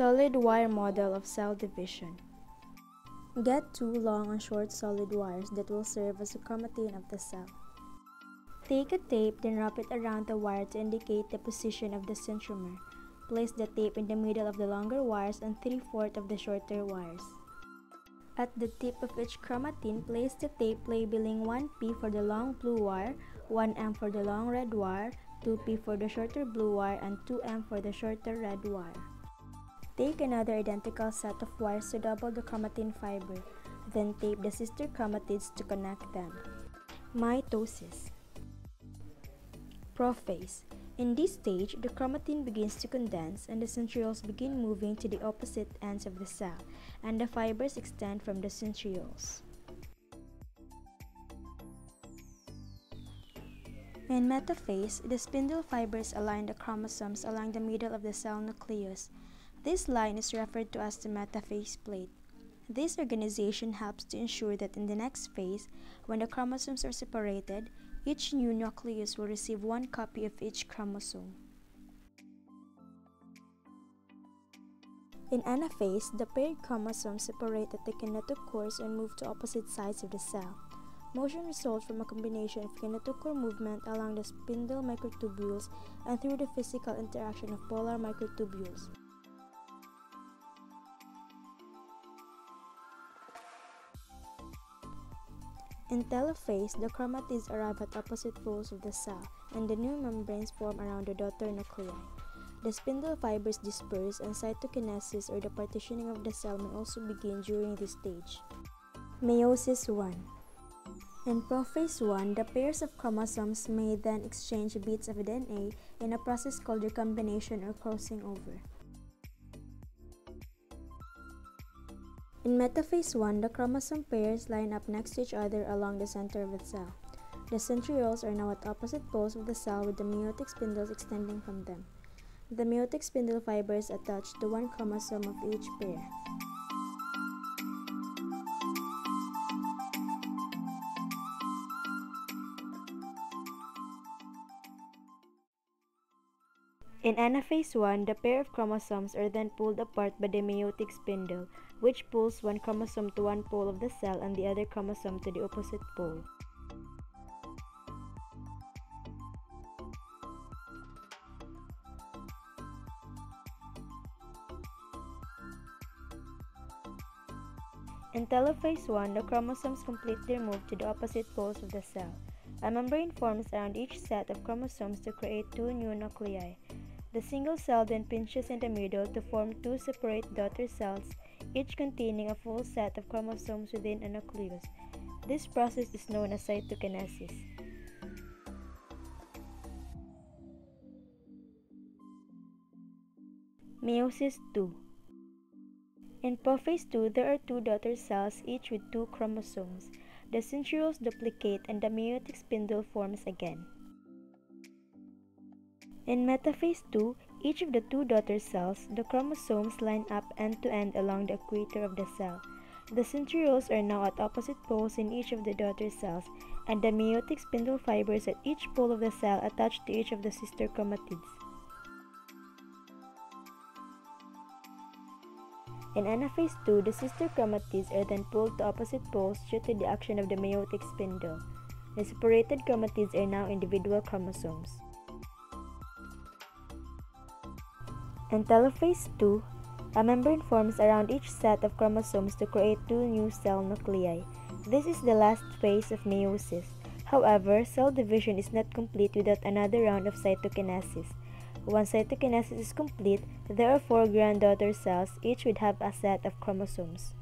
Solid wire model of cell division. Get two long and short solid wires that will serve as the chromatin of the cell. Take a tape, then wrap it around the wire to indicate the position of the centromere. Place the tape in the middle of the longer wires and three-fourths of the shorter wires. At the tip of each chromatin, place the tape labeling 1P for the long blue wire, 1M for the long red wire, 2P for the shorter blue wire, and 2M for the shorter red wire. Take another identical set of wires to double the chromatin fiber, then tape the sister chromatids to connect them. Mitosis Prophase In this stage, the chromatin begins to condense and the centrioles begin moving to the opposite ends of the cell, and the fibers extend from the centrioles. In metaphase, the spindle fibers align the chromosomes along the middle of the cell nucleus this line is referred to as the metaphase plate. This organization helps to ensure that in the next phase, when the chromosomes are separated, each new nucleus will receive one copy of each chromosome. In anaphase, the paired chromosomes separate at the kinetochores and move to opposite sides of the cell. Motion results from a combination of kinetochore movement along the spindle microtubules and through the physical interaction of polar microtubules. In telophase, the chromatids arrive at opposite poles of the cell, and the new membranes form around the daughter nuclei. The spindle fibers disperse, and cytokinesis or the partitioning of the cell may also begin during this stage. Meiosis 1 In prophase 1, the pairs of chromosomes may then exchange bits of DNA in a process called recombination or crossing over. In metaphase 1, the chromosome pairs line up next to each other along the center of the cell. The centrioles are now at opposite poles of the cell with the meiotic spindles extending from them. The meiotic spindle fibers attach to one chromosome of each pair. In anaphase 1, the pair of chromosomes are then pulled apart by the meiotic spindle, which pulls one chromosome to one pole of the cell and the other chromosome to the opposite pole. In telophase 1, the chromosomes complete their move to the opposite poles of the cell. A membrane forms around each set of chromosomes to create two new nuclei. The single cell then pinches in the middle to form two separate daughter cells, each containing a full set of chromosomes within a nucleus. This process is known as cytokinesis. Meiosis 2 In prophase 2, there are two daughter cells, each with two chromosomes. The centrioles duplicate and the meiotic spindle forms again. In metaphase 2, each of the two daughter cells, the chromosomes line up end to end along the equator of the cell. The centrioles are now at opposite poles in each of the daughter cells, and the meiotic spindle fibers at each pole of the cell attach to each of the sister chromatids. In anaphase 2, the sister chromatids are then pulled to opposite poles due to the action of the meiotic spindle. The separated chromatids are now individual chromosomes. In telophase 2, a membrane forms around each set of chromosomes to create two new cell nuclei. This is the last phase of meiosis. However, cell division is not complete without another round of cytokinesis. Once cytokinesis is complete, there are four granddaughter cells, each would have a set of chromosomes.